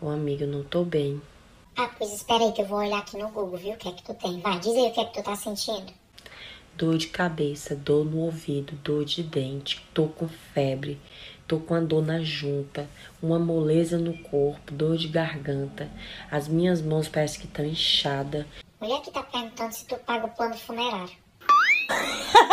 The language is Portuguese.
Ô amigo eu não tô bem. Ah, pois espera aí que eu vou olhar aqui no Google, viu? O que é que tu tem? Vai, diz aí o que é que tu tá sentindo. Dor de cabeça, dor no ouvido, dor de dente, tô com febre, tô com a dor na junta, uma moleza no corpo, dor de garganta. As minhas mãos parecem que estão inchadas. Mulher que tá perguntando se tu paga o plano funerário.